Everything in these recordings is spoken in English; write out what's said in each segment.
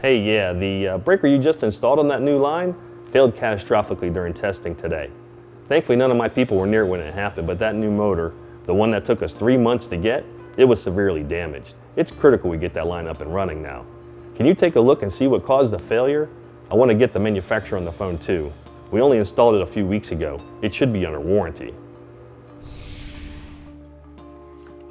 Hey, yeah, the uh, breaker you just installed on that new line failed catastrophically during testing today. Thankfully, none of my people were near when it happened, but that new motor, the one that took us three months to get, it was severely damaged. It's critical we get that line up and running now. Can you take a look and see what caused the failure? I want to get the manufacturer on the phone too. We only installed it a few weeks ago. It should be under warranty.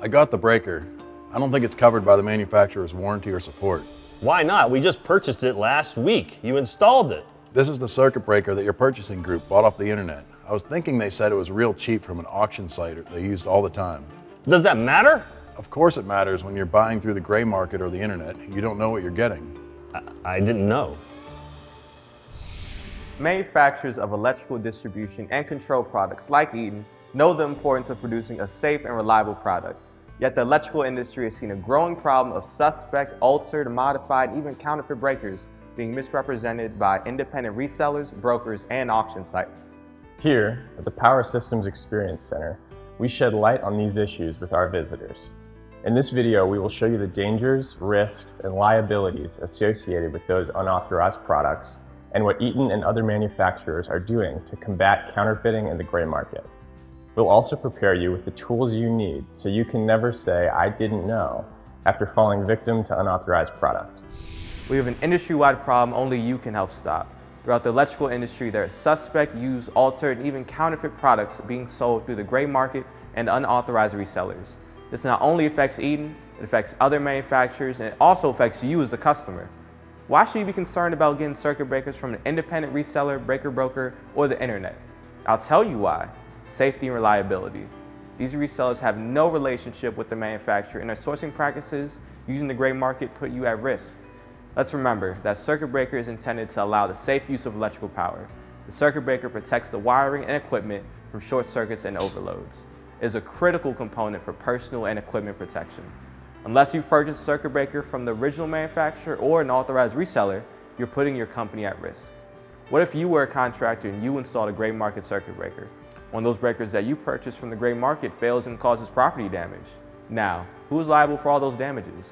I got the breaker. I don't think it's covered by the manufacturer's warranty or support. Why not? We just purchased it last week. You installed it. This is the circuit breaker that your purchasing group bought off the internet. I was thinking they said it was real cheap from an auction site they used all the time. Does that matter? Of course it matters when you're buying through the gray market or the internet. You don't know what you're getting. I, I didn't know. Manufacturers of electrical distribution and control products like Eaton know the importance of producing a safe and reliable product. Yet the electrical industry has seen a growing problem of suspect, altered, modified, even counterfeit breakers being misrepresented by independent resellers, brokers, and auction sites. Here, at the Power Systems Experience Center, we shed light on these issues with our visitors. In this video, we will show you the dangers, risks, and liabilities associated with those unauthorized products and what Eaton and other manufacturers are doing to combat counterfeiting in the gray market. We'll also prepare you with the tools you need so you can never say, I didn't know, after falling victim to unauthorized product. We have an industry-wide problem only you can help stop. Throughout the electrical industry, there are suspect, used, altered, and even counterfeit products being sold through the gray market and unauthorized resellers. This not only affects Eaton, it affects other manufacturers, and it also affects you as the customer. Why should you be concerned about getting circuit breakers from an independent reseller, breaker broker, or the internet? I'll tell you why safety and reliability. These resellers have no relationship with the manufacturer and their sourcing practices using the gray market put you at risk. Let's remember that circuit breaker is intended to allow the safe use of electrical power. The circuit breaker protects the wiring and equipment from short circuits and overloads. It is a critical component for personal and equipment protection. Unless you've purchased a circuit breaker from the original manufacturer or an authorized reseller, you're putting your company at risk. What if you were a contractor and you installed a gray market circuit breaker? Of those breakers that you purchased from the gray market fails and causes property damage. Now, who is liable for all those damages?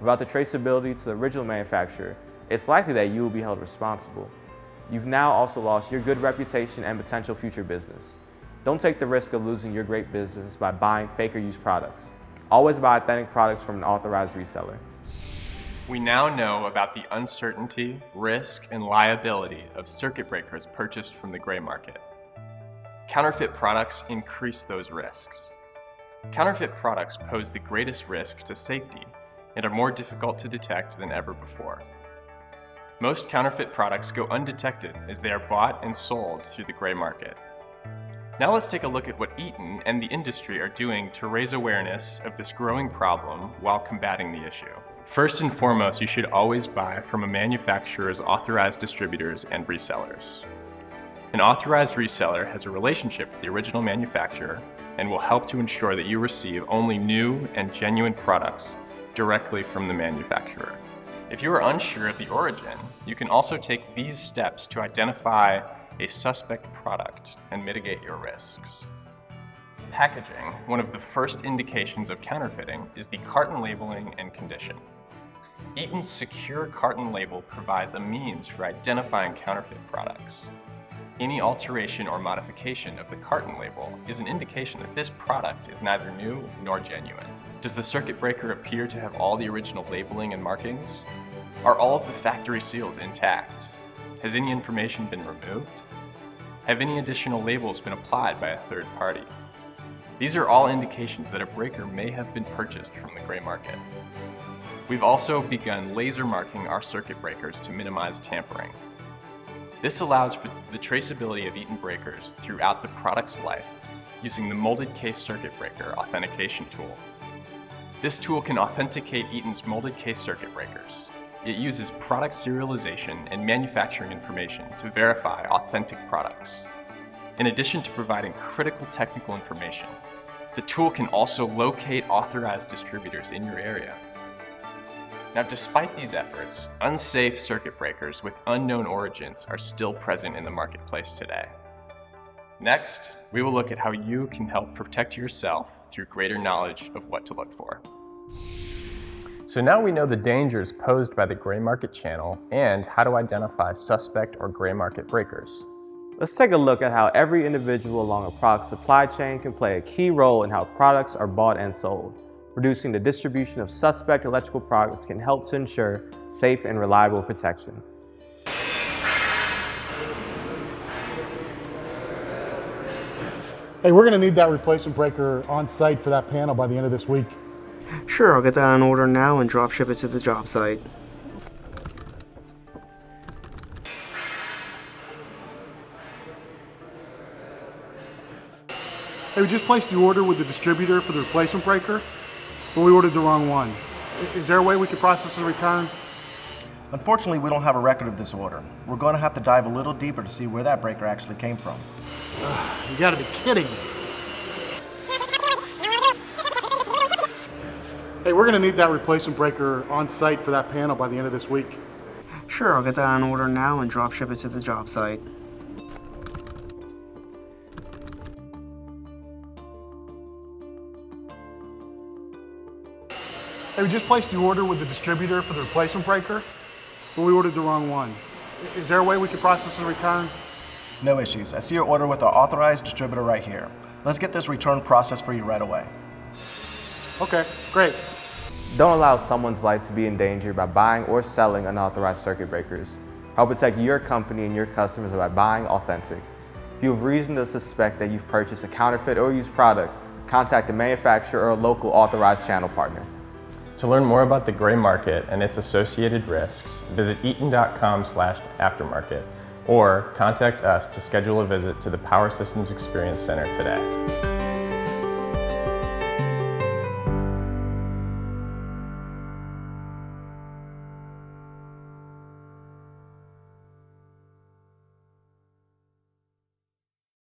Without the traceability to the original manufacturer, it's likely that you will be held responsible. You've now also lost your good reputation and potential future business. Don't take the risk of losing your great business by buying fake or used products. Always buy authentic products from an authorized reseller. We now know about the uncertainty, risk, and liability of circuit breakers purchased from the gray market. Counterfeit products increase those risks. Counterfeit products pose the greatest risk to safety and are more difficult to detect than ever before. Most counterfeit products go undetected as they are bought and sold through the gray market. Now let's take a look at what Eaton and the industry are doing to raise awareness of this growing problem while combating the issue. First and foremost, you should always buy from a manufacturer's authorized distributors and resellers. An authorized reseller has a relationship with the original manufacturer and will help to ensure that you receive only new and genuine products directly from the manufacturer. If you are unsure of the origin, you can also take these steps to identify a suspect product and mitigate your risks. Packaging, one of the first indications of counterfeiting, is the carton labeling and condition. Eaton's secure carton label provides a means for identifying counterfeit products. Any alteration or modification of the carton label is an indication that this product is neither new nor genuine. Does the circuit breaker appear to have all the original labeling and markings? Are all of the factory seals intact? Has any information been removed? Have any additional labels been applied by a third party? These are all indications that a breaker may have been purchased from the gray market. We've also begun laser marking our circuit breakers to minimize tampering. This allows for the traceability of Eaton breakers throughout the product's life using the molded case circuit breaker authentication tool. This tool can authenticate Eaton's molded case circuit breakers. It uses product serialization and manufacturing information to verify authentic products. In addition to providing critical technical information, the tool can also locate authorized distributors in your area now, despite these efforts, unsafe circuit breakers with unknown origins are still present in the marketplace today. Next, we will look at how you can help protect yourself through greater knowledge of what to look for. So So now we know the dangers posed by the gray market channel and how to identify suspect or gray market breakers. Let's take a look at how every individual along a product supply chain can play a key role in how products are bought and sold. Reducing the distribution of suspect electrical products can help to ensure safe and reliable protection. Hey, we're gonna need that replacement breaker on site for that panel by the end of this week. Sure, I'll get that on order now and drop ship it to the job site. Hey, we just placed the order with the distributor for the replacement breaker, but we ordered the wrong one. Is there a way we could process the return? Unfortunately, we don't have a record of this order. We're going to have to dive a little deeper to see where that breaker actually came from. You gotta be kidding. Hey, we're gonna need that replacement breaker on site for that panel by the end of this week. Sure, I'll get that on order now and drop ship it to the job site. Hey, we just placed the order with the distributor for the replacement breaker, but we ordered the wrong one. Is there a way we could process the return? No issues. I see your order with our authorized distributor right here. Let's get this return processed for you right away. Okay, great. Don't allow someone's life to be in danger by buying or selling unauthorized circuit breakers. Help protect your company and your customers by buying authentic. If you have reason to suspect that you've purchased a counterfeit or used product, contact the manufacturer or a local authorized channel partner. To learn more about the gray market and its associated risks, visit eaton.com/aftermarket or contact us to schedule a visit to the Power Systems Experience Center today.